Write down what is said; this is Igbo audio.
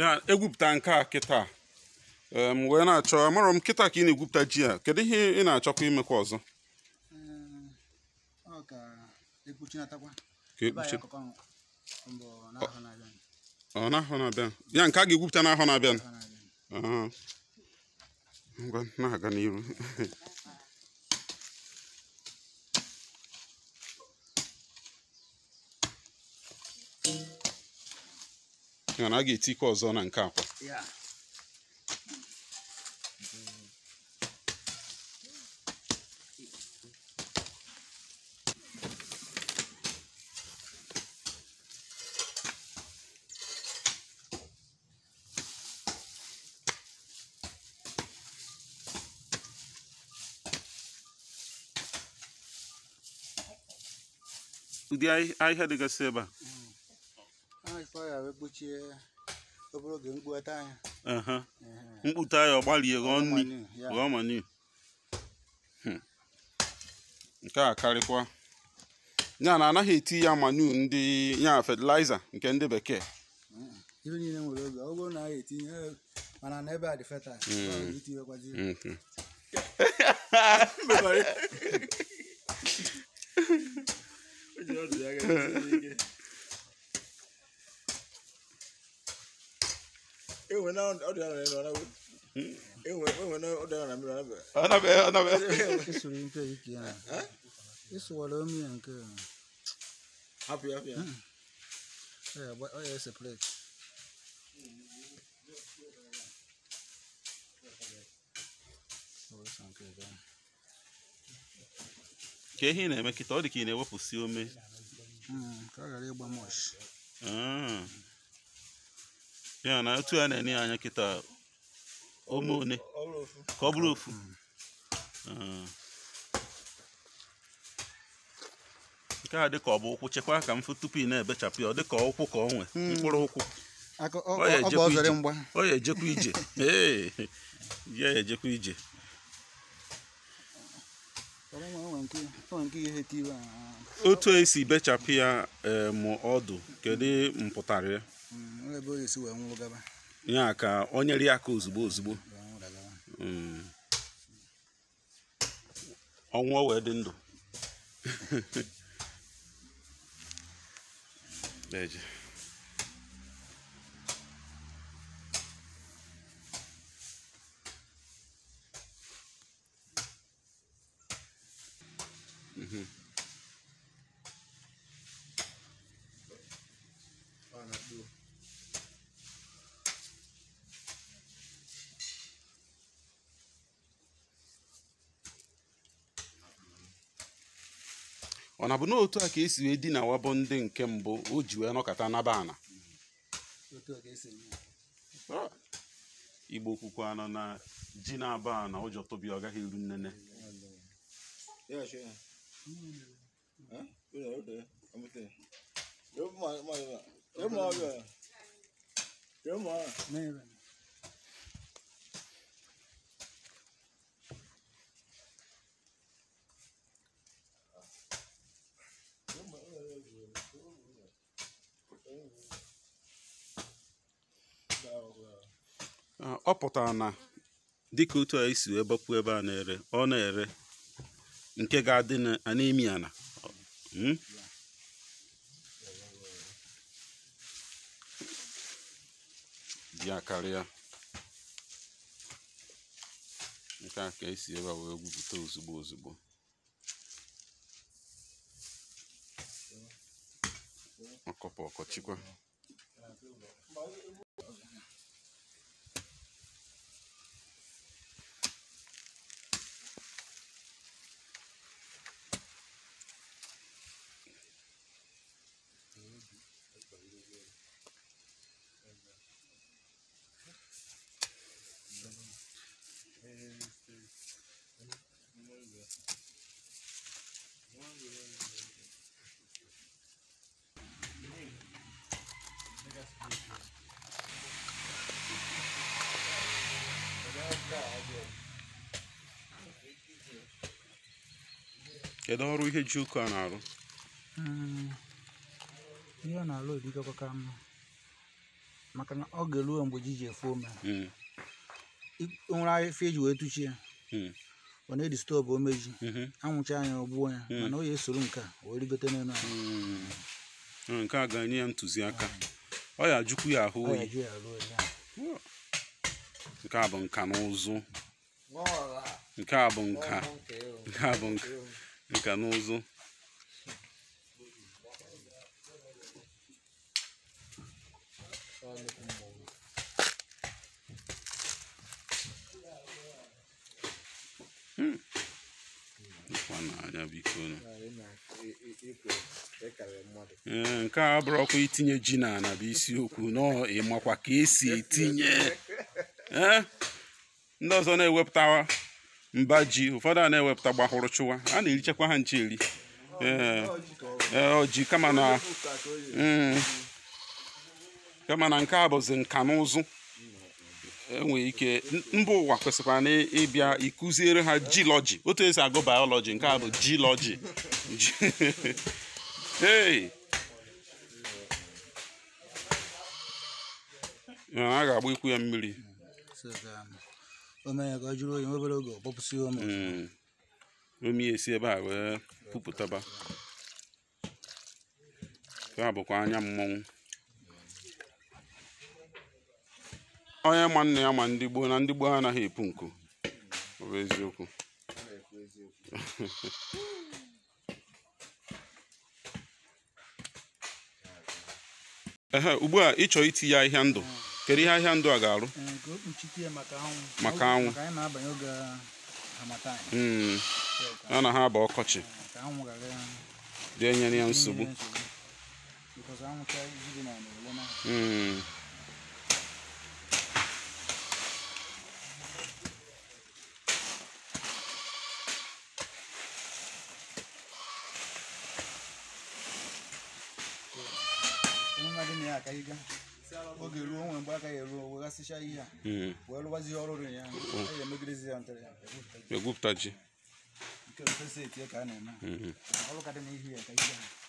ya egwupụta nke a kịta em, wee na-achọ amarọ m kịta ka ị na-egwupụta ji a kedu ihe ị na-achọkwa imekwa ọzọ ọ ebe n'ahọ na-abịa ya nke a ga-egwupụta n'ahọ na-abịa na-aga n'iru ya na a ga-etikwa ọzọ na nke akwa. Ya ụdị ahị- ahịhịa dịgasị ebe a. wee kpuchie obere oge mkpugheta anya. Mkpụta ya ọ gbalie ghọọ nri. Ghọọ manure Hmm. nke a karịkwa. Ya na anaghị eti ya manure ndị ya fertilizer nke ndị bekee. Ife niile nwere oge. Ọ bụrụ na a ga-etinye eh, mana na ebe a dị ga-etinyekwazi Mhm. enwe na ọdụ ya na enwe enwe na ọdụ ya na mmiri ọnabịa Ọ na-abịa- ọ na-abịa. ịsụrụ nke ike ya. Ịsụwara omi ya nke hapụ ya hapụ ya. Ọ ya ọ ya ebe ahụ. ka ihe ị na-eme kịta ọ dị ka ị na-ewepụsị ome. Mm, ka ọ ghara ịgba mọsh Ah. Ya na otu a na-enye ya anya kịta ome one ka ọ bụrụ ofu. Ah. nke a dị ka ọ bụ ụkwụ chekwa ka mfụ tupu ị na-ebechapụ ya ọ dị ka ụkwụ ka ọ nwe mkpụrụ ụkwụ. Ọ ya ejekwa ije. ya ejekwa ije. Otu esi bechapụ ya em, ọdụ kedu mpụtara ya? Mm, o ya ka ọ nyere ya aka ozugbo ozugbo. Mm. ọnwụọ wee dị ndụ. Eje. Ọ na-bụ n'otu a ka esi wee dinawa bụ ndị nke mbụ o ji wee nọkọta naba ana igbo okwukwe anọ na ji na-aba ana ụjọ tụbi ọ gaghị eru nnene ya shi ya ha ụlọ ụlọ amụte yo ma ma ya yo ma ya yo ma N'ebe. Ah, ọ pụtara na dịka otu a esi wee bapụ ebe a na-ere ọ na-ere nke ga-adị na-emi ana a karịa. Nke a ka esi ebe a wee gwupụta ozugbo ozugbo. Ọkọpụ ọkọchikwa. kedu ọrụ ihe ji ụkọ a na-arụ? Ihe ọ na-alụ erikọkọ ka mma. Maka na ọ ga-eruo mgbe ji ji efu hmm. ome nwere afọ eji wee tuchie hmm. ọ na-edistọbụ omeji mm-hmm. anwụcha anya ogbuo ya hmm. mana o ya nke a wee rigote n'elu nke a ga-enye ya ntụziaka. Ọ ya ajụkwu ya ahụ oyi. Nke a bụ nka na ụzụ. Nke a bụ nka. Nke a bụ nka. Na ụzụ. Ee, nke a bụrụkwa itinye ji n'ala bụ isiokwu. Nọ ịmakwa ka esi etinye. Ee ndị ọzọ na-ewepụta mba ji ụfọdụ a na-ewepụta gbahụrụ chụwa a na-erichakwa ha nche eri. Ee ee, ọ ji kama na mm, kama na nke a bụzi nka na ụzụ. Enwere ike mba ụwa kwesịkwara na ịbịa ịkụziere ha jilọji otu esi agụ bayọlọji nke a bụ jilọji Ji- hey! A ga-agba ikwu ya mmiri. So ka o mee ya ka ọ jụrụ oyi nwe obere oge ọ kpọpụsị ome Mm. omi esi ebe a wee pupụtaba a bụkwa anya mmọnwụ onye ma nna ya ma ndị gboo na ndị gboo anaghị epu nku ọ eziokwu. ehe ugbu a ịchọ iti ya ahịhịa ndụ kedu ihe ahịhịa ndụ a ga-arụ Ee, ka o kpuchite ya maka anwụ Maka Ọ bụ- anwụ. maka anyị na-abanye oge harmattan Mm, So ka- ya na ha bụ ọkọchị ka anwụ ghara bịa nyere ya nsogbu inye ya nsogbu because oge ruo onwe mgbe ya eruo weghasịcha ihe a. Mm. wee lụbazi ihe ọrụ rụrụ ya. A ya emegidezi ya ntara ya. Egwupụta ji. Nke ofesi etie ka a na-eme. Mhm. ọrụ ka dị n'ihu ya ka ihe a